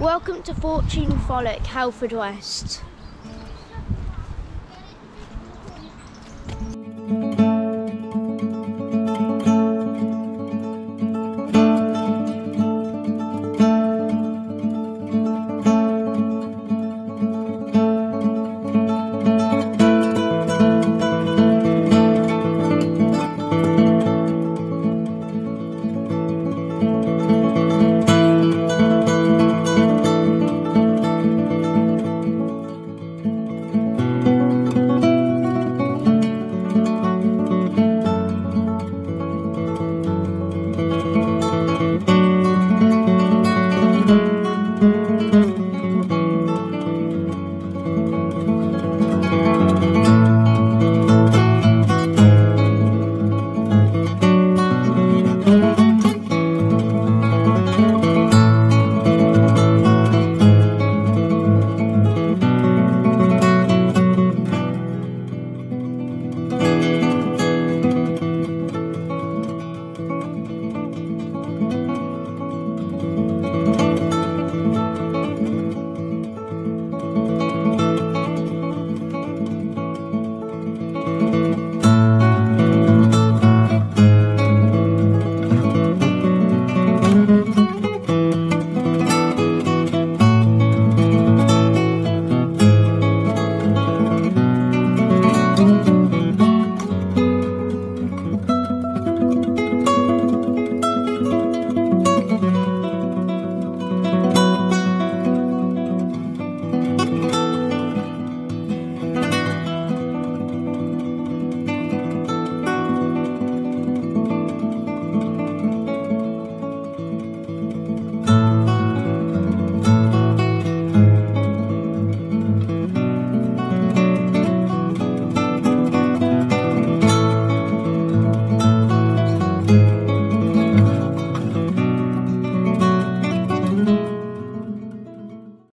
Welcome to Fortune Frolic, Halford West.